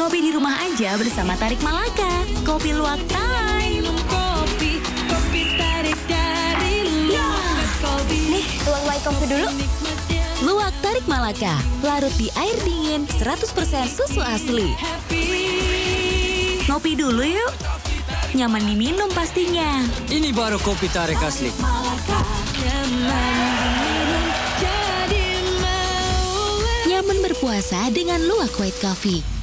Ngopi di rumah aja bersama Tarik Malaka. Kopi luwak time. kopi, kopi tarik dari ya. luar kopi. Nih, tuang white dulu. Luwak Tarik Malaka. Larut di air dingin 100% susu asli. Ngopi dulu yuk. Nyaman diminum pastinya. Ini baru kopi tarik asli. Nyaman Nyaman berpuasa dengan luwak white coffee.